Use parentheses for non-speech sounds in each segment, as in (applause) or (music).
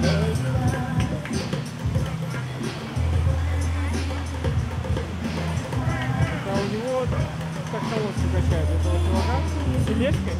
Да, у него как колодцы качают. Это вот чувака тележкой.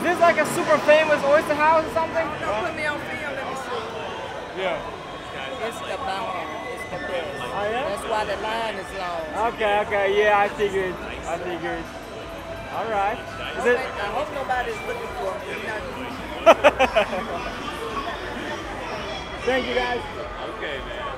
Is this like a super famous oyster house or something? Don't put me on film, let me see. Yeah. It's the bomb. It's the best. Oh yeah? That's why the line is long. Okay, okay, yeah, I figured. I figured. All right. Is it? I hope nobody's looking for me. Not- (laughs) Thank you guys. Okay, man.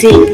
Danny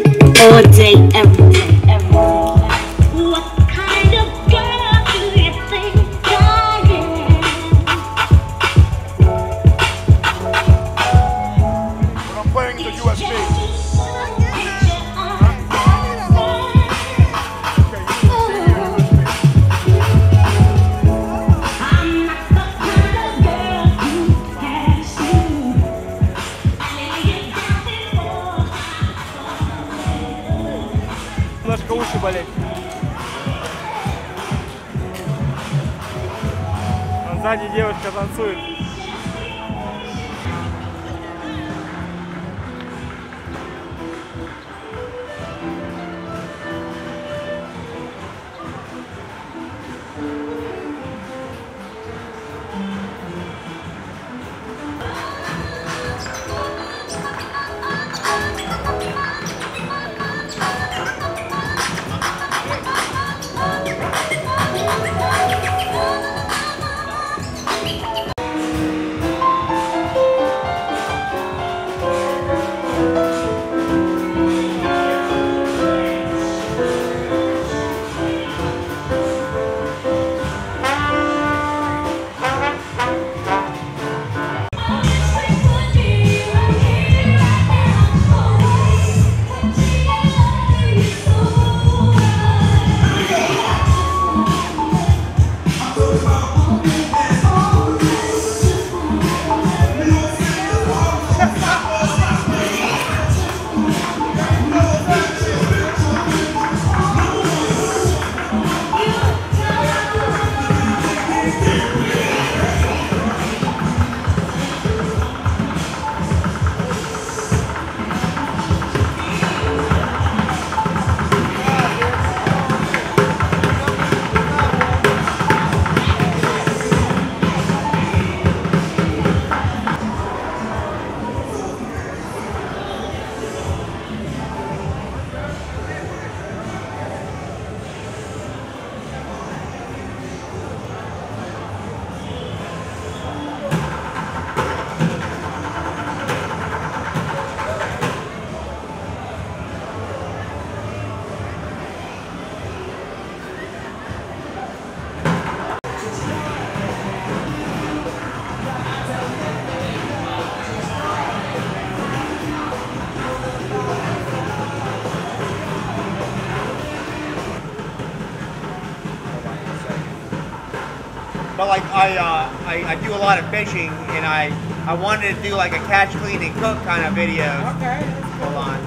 I, uh, I I do a lot of fishing, and I I wanted to do like a catch, clean, and cook kind of video. Okay. cool. Hold on.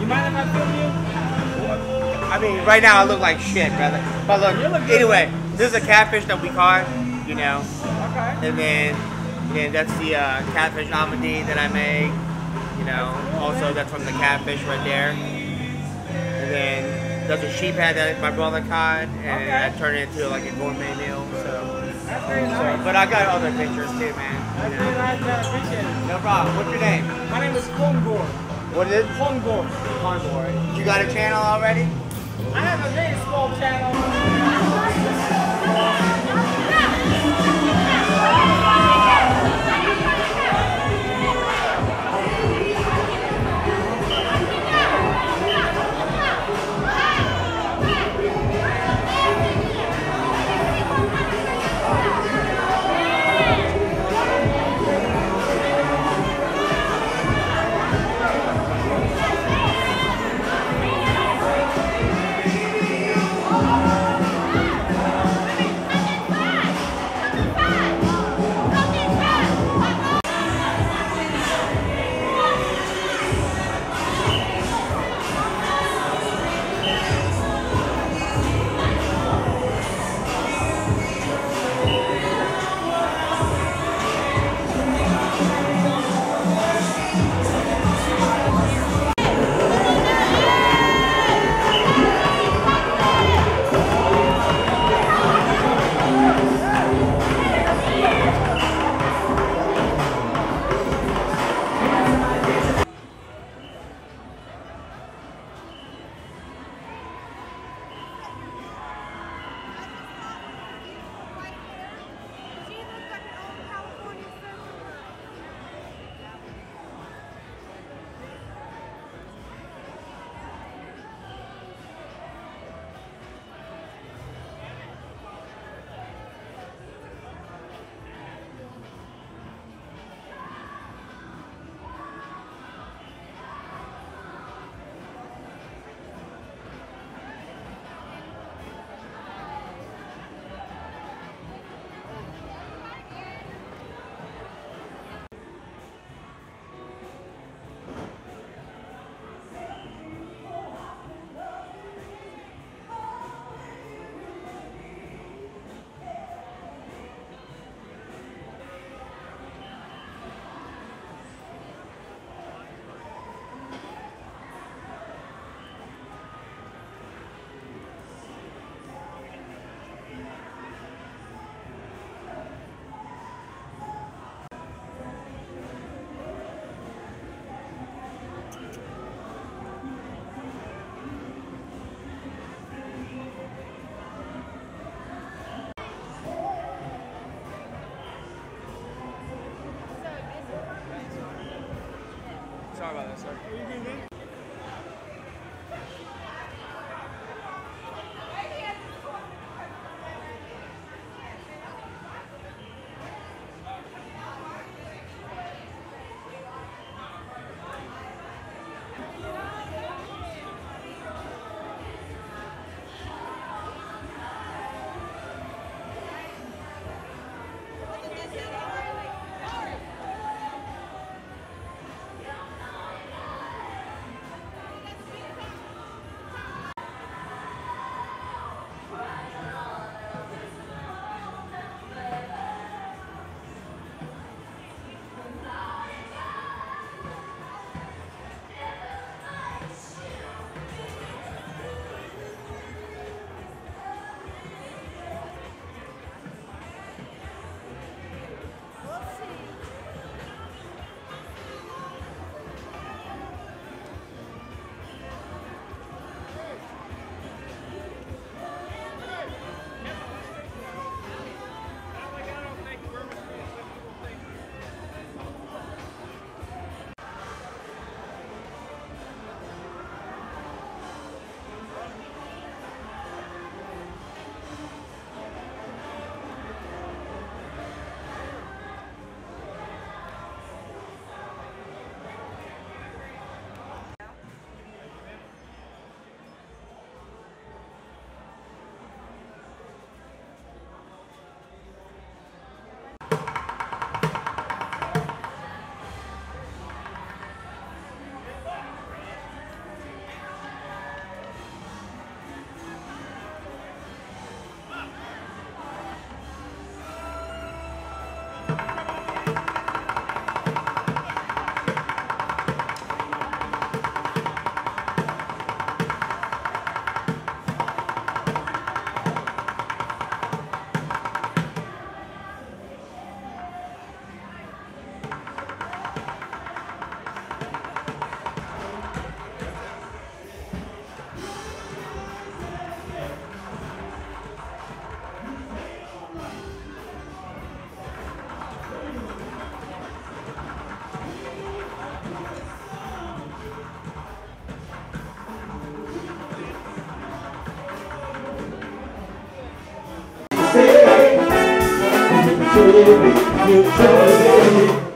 You mind if I film you? I mean, right now I look like shit, brother. But look, You look good. anyway, this is a catfish that we caught, you know, Okay. and then and that's the uh, catfish amandine that I make, you know. Also, that's from the catfish right there. There's a sheep head that my brother caught, and Okay. I turned it into like a gourmet meal. So, That's very so nice. but I got other pictures too, man. That's very nice. I appreciate it. No problem. What's your name? My name is Kongor. What is it? Kongor. Convoy. You got a channel already? I have a very small channel. (laughs) Sorry about that, sir. What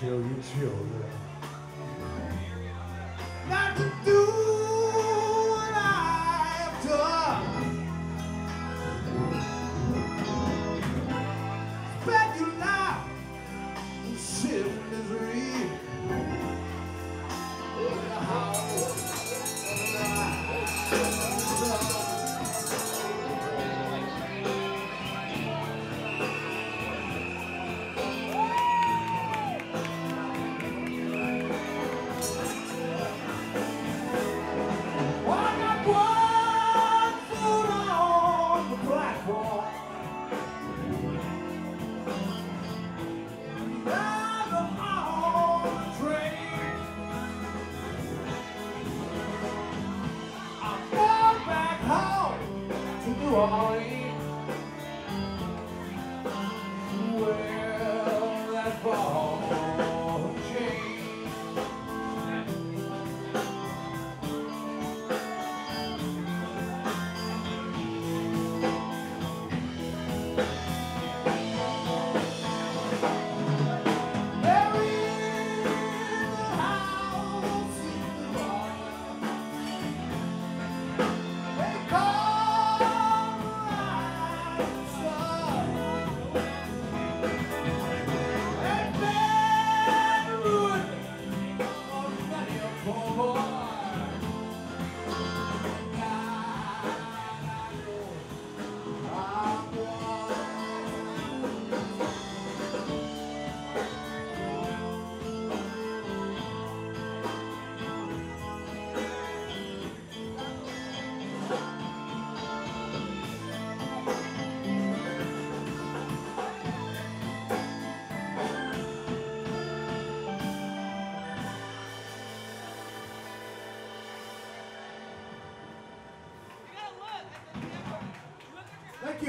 till you children. Not to do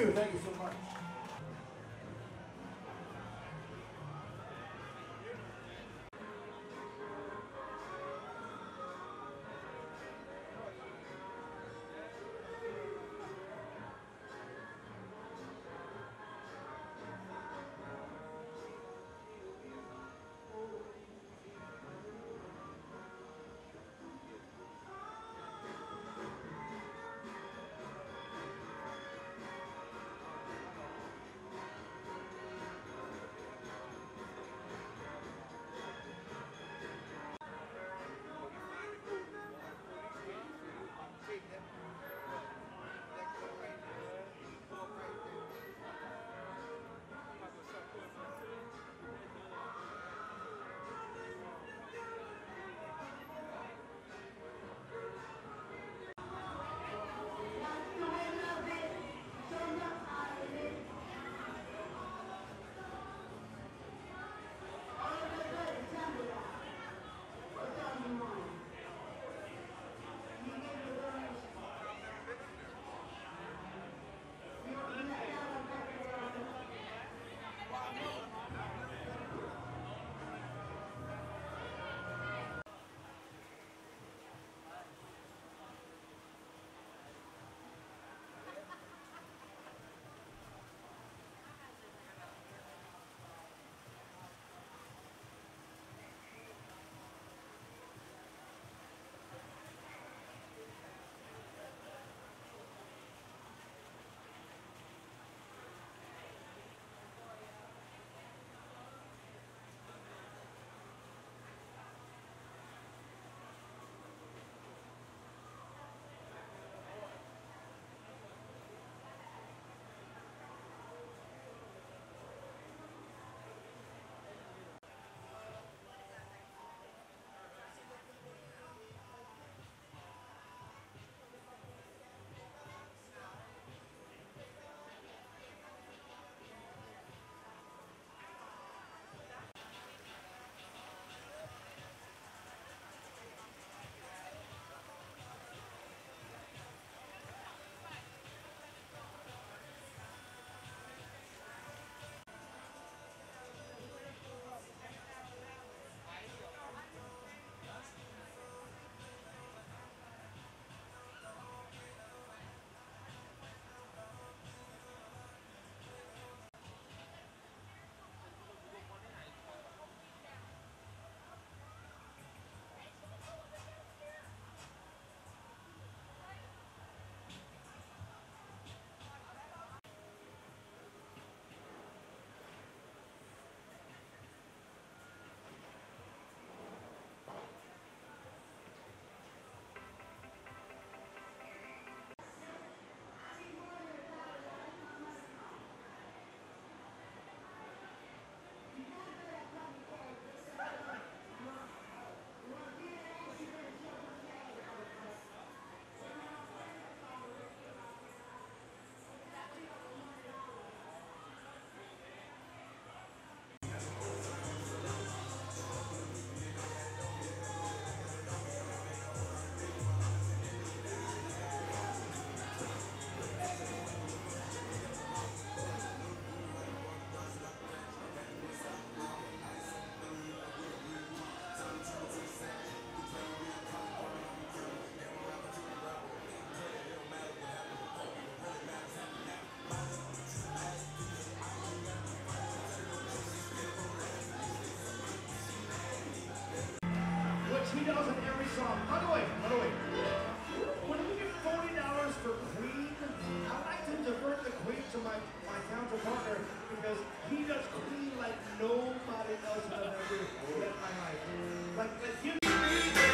you. Thank you dollars in every song. By the way, by the way, when you get forty dollars for Queen, I like to divert the Queen to my my council partner because he does Queen like nobody else has ever in my life. Like, like give Did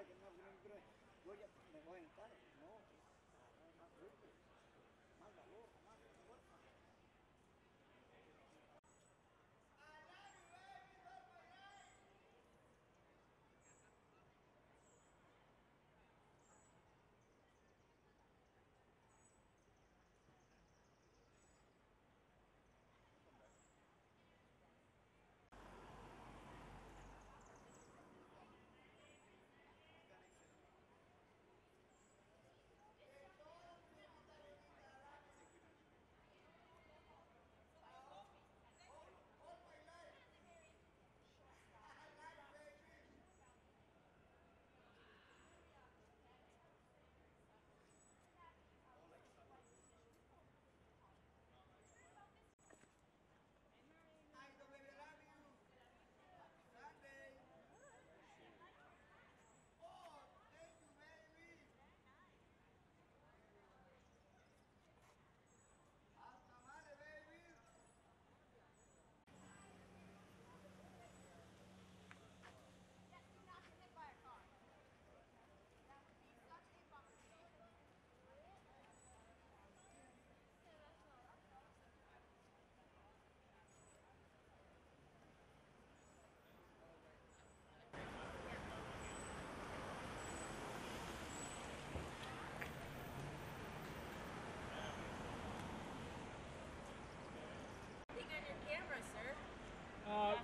que no, no, no, no, no,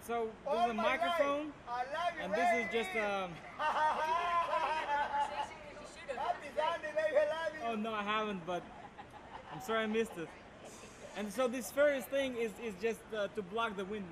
so this is a microphone, and this is just um. (laughs) Oh no, I haven't, but I'm sorry I missed it. And so this first thing is is just uh, to block the wind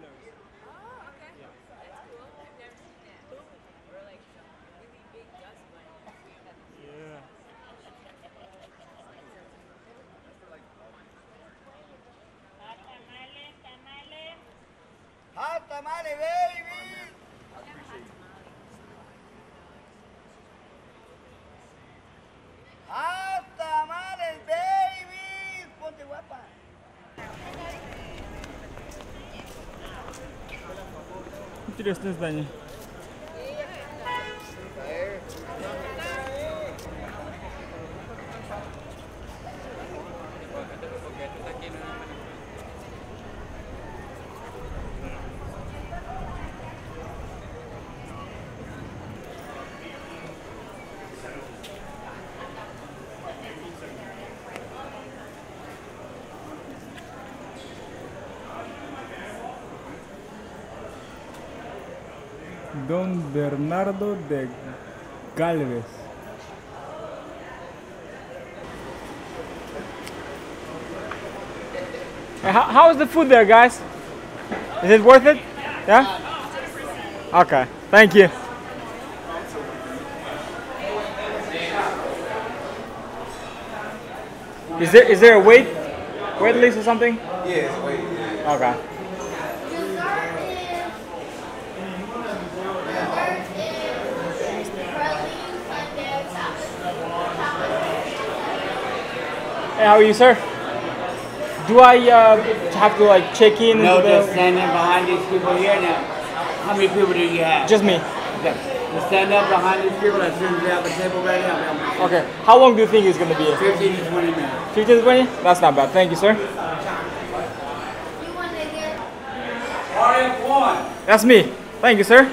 Интересное здание. Bernardo de Galvez. Hey, How, how is the food there, guys? Is it worth it? Yeah? Okay, thank you. Is there is there a wait wait list or something? Yes, wait. Yeah. Okay. How are you, sir? Do I uh, have to like check in? No, just the... stand in behind these people here now. How many people do you have? Just me. Okay. Just stand up behind these people as soon as we have a table ready. I'll Okay. How long do you think it's gonna be? 15 to 20 minutes. 15 to 20? That's not bad. Thank you, sir. That's me. Thank you, sir.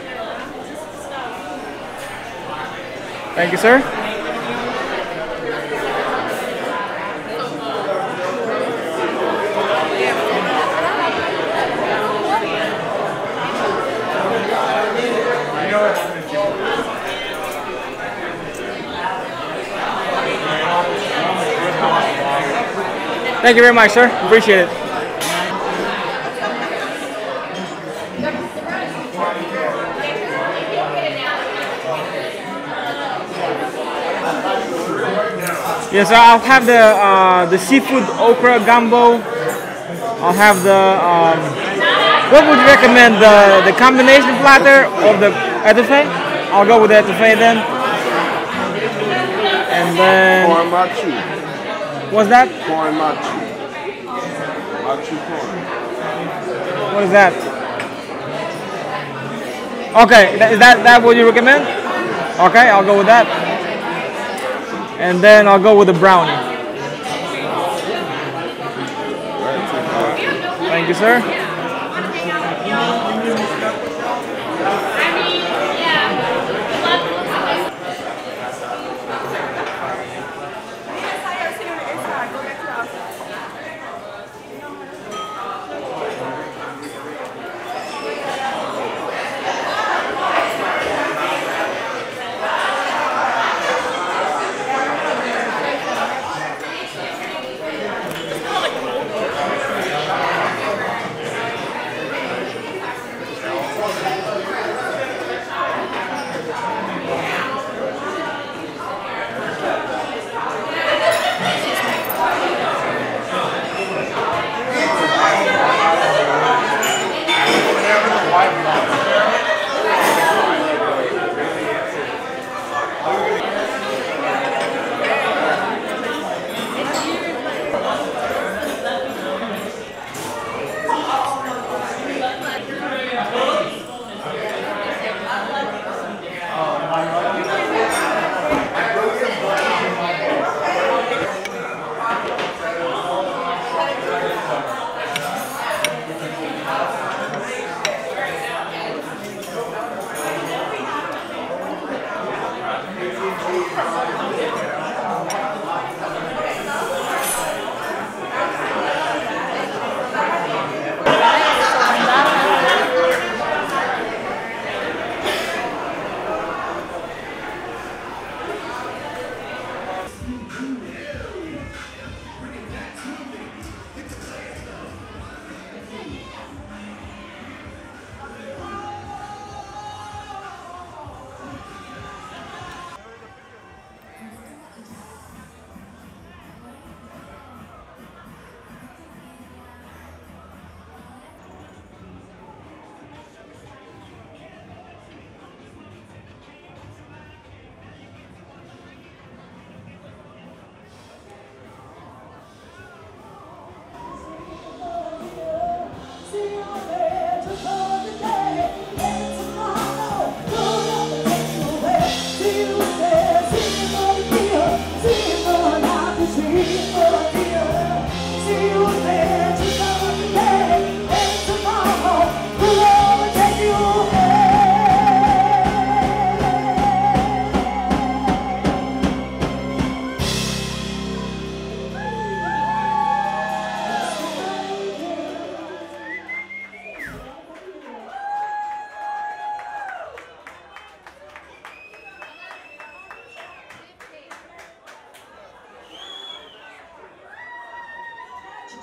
Thank you, sir. Thank you very much, sir. Appreciate it. Yes, sir. I'll have the uh, the seafood okra gumbo. I'll have the. Um, what would you recommend? The the combination platter or the etouffee? I'll go with the etouffee then. And then Corn maque choux. What's that? Corn maque choux. Machu corn. What is that? Okay, is that, that what you recommend? Okay, I'll go with that. And then I'll go with the brownie. Thank you, sir.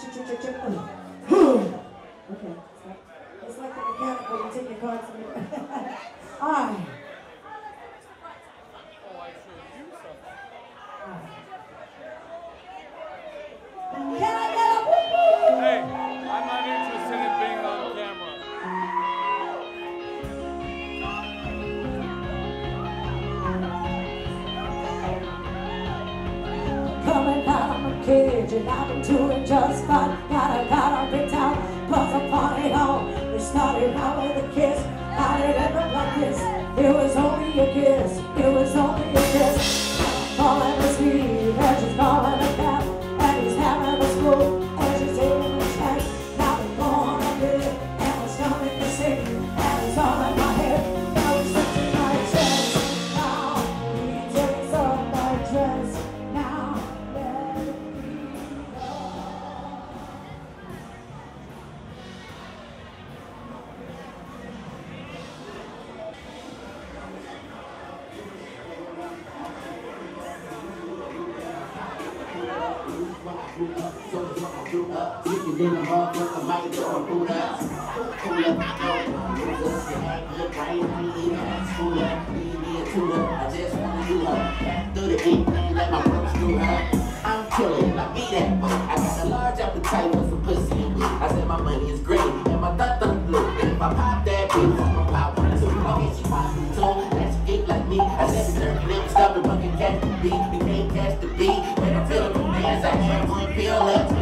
check, check, check, check, okay, it's like, it's like the you take your car to the. Stop the bucket, catch the beat, we can't catch the beat. When I feel the commands, I can't feel it.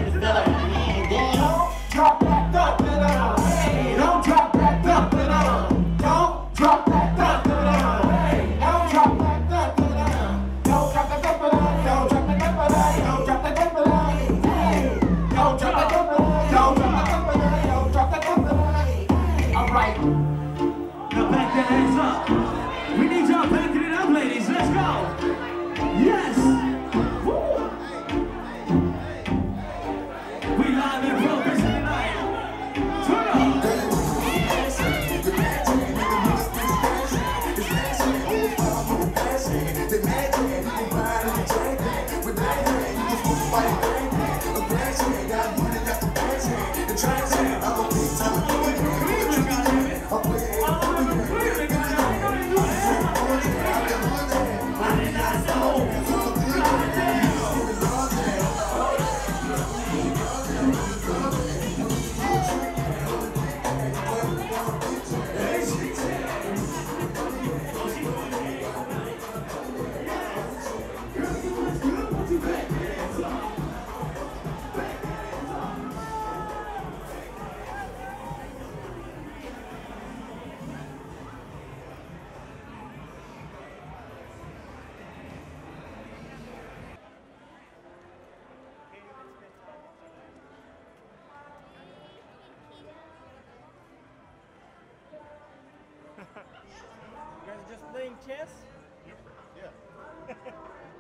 Playing? Yeah. (laughs)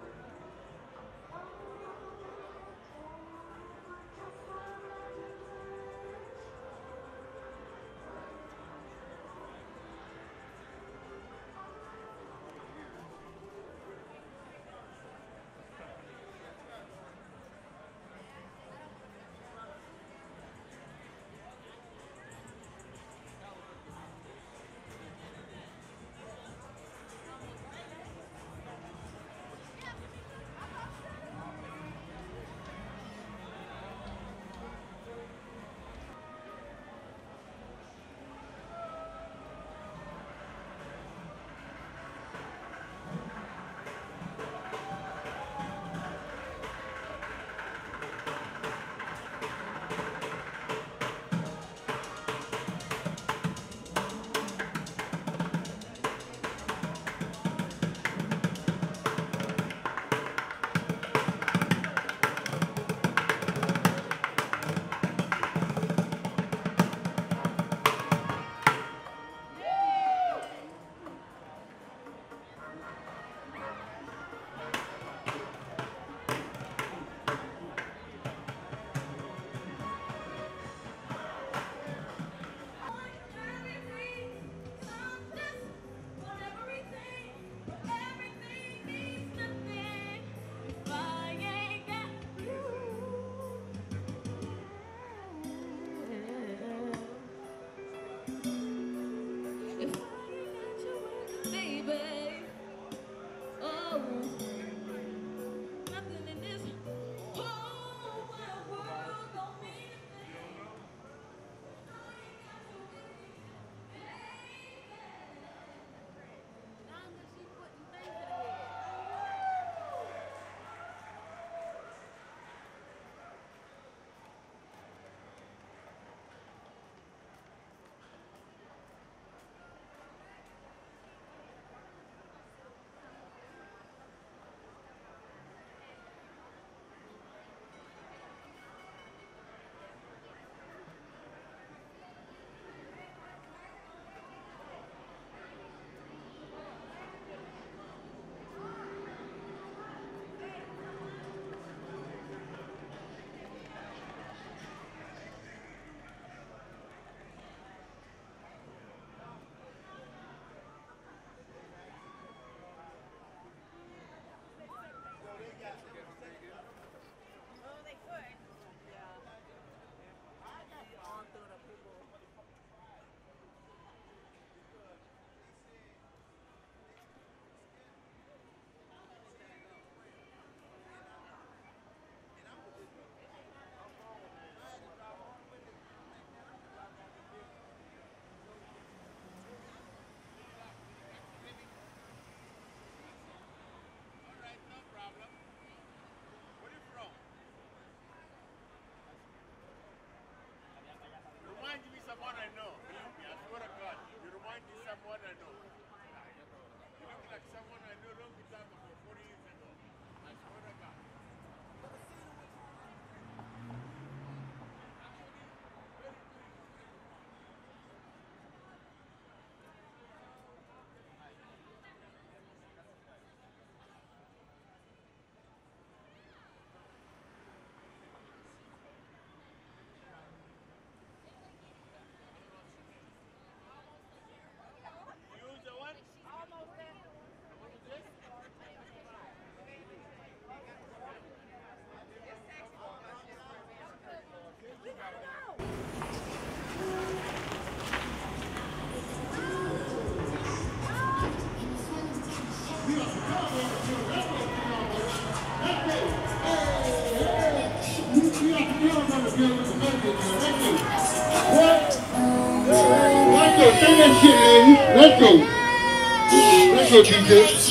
Let's go. Let's go, DJ.